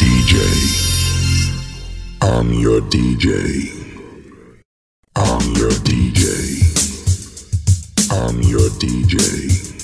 your DJ. I'm your DJ. I'm your DJ. I'm your DJ.